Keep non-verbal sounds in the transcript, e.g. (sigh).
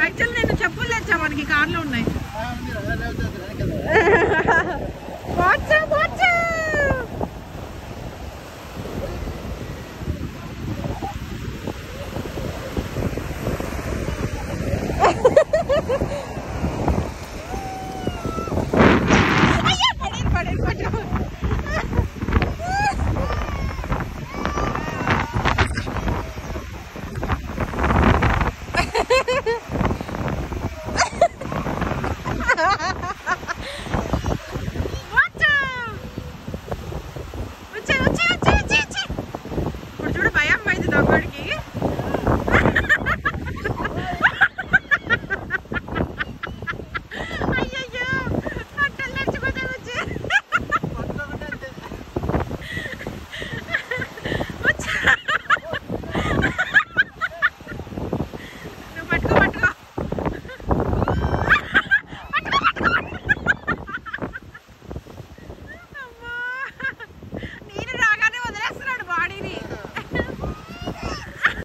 Actual నేను చెప్పులు తెచ్చా మనకి కార్లో ఉన్నాయి. (laughs)